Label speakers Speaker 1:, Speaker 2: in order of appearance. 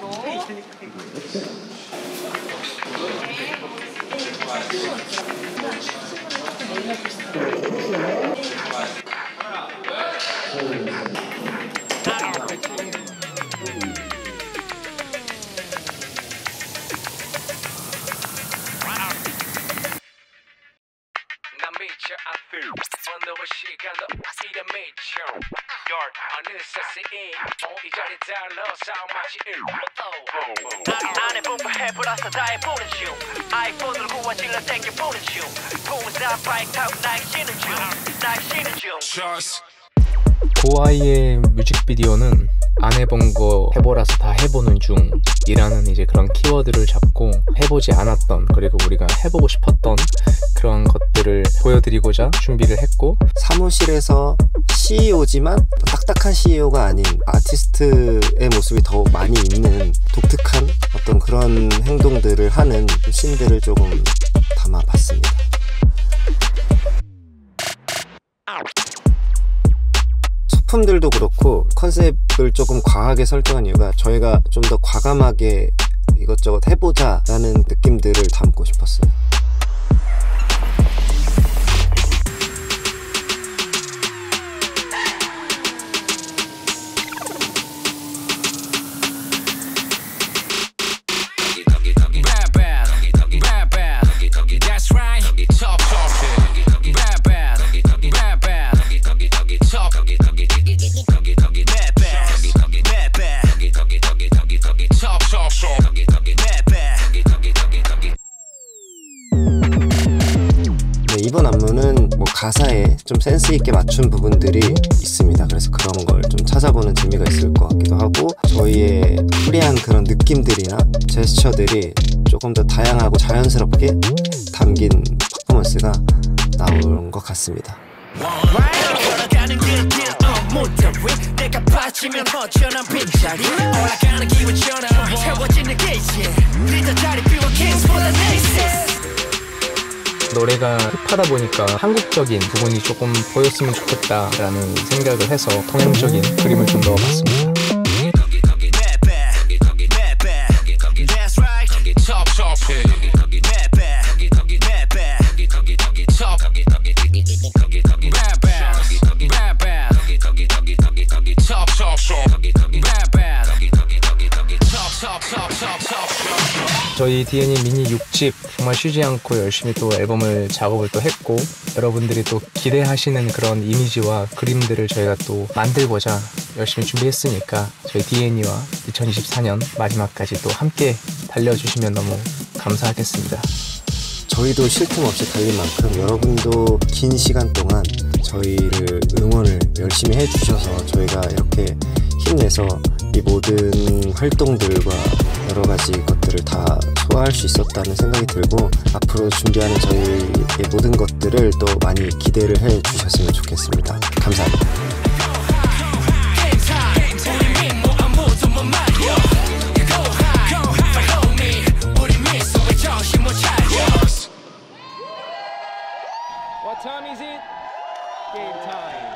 Speaker 1: 느낌으로.
Speaker 2: 난 미쳐 I feel 오늘은 시간도 이래 미쳐 Yard 어느새 쓰인 이 자리 달러 싸움하지 안에 분부 해보라서 다 해보는 중 아이폰으로 구워질러 땡겨보는 중 공사 바이크 타고 날씨는 중 날씨는 중
Speaker 3: 고아이의 뮤직비디오는 안 해본 거 해보라서 다 해보는 중이라는 이제 그런 키워드를 잡고 해보지 않았던 그리고 우리가 해보고 싶었던 그런 것들을 보여드리고자 준비를 했고
Speaker 4: 사무실에서 CEO지만 딱딱한 CEO가 아닌 아티스트의 모습이 더 많이 있는 독특한 어떤 그런 행동들을 하는 씬들을 조금 담아봤습니다. 소품들도 그렇고 컨셉을 조금 과하게 설정한 이유가 저희가 좀 더 과감하게 이것저것 해보자 라는 느낌들을 담고 싶었어요. 이번 안무는 뭐 가사에 좀 센스 있게 맞춘 부분들이 있습니다. 그래서 그런 걸 좀 찾아보는 재미가 있을 것 같기도 하고 저희의 프리한 그런 느낌들이나 제스처들이 조금 더 다양하고 자연스럽게 담긴 퍼포먼스가 나온 것 같습니다.
Speaker 3: 노래가 힙하다 보니까 한국적인 부분이 조금 보였으면 좋겠다라는 생각을 해서 통용적인 그림을 좀 넣어봤습니다. 저희 DN이 미니 6집 정말 쉬지 않고 열심히 또 앨범을 작업을 또 했고 여러분들이 또 기대하시는 그런 이미지와 그림들을 저희가 또 만들고자 열심히 준비했으니까 저희 DN이와 2024년 마지막까지 또 함께 달려주시면 너무 감사하겠습니다.
Speaker 4: 저희도 쉴 틈 없이 달린 만큼 여러분도 긴 시간 동안 저희를 응원을 열심히 해주셔서 저희가 이렇게 힘내서 이 모든 활동들과 여러 가지 것들을 다 소화할 수 있었다는 생각이 들고 앞으로 준비하는 저희의 모든 것들을 또 많이 기대를 해 주셨으면 좋겠습니다. 감사합니다.
Speaker 5: What time.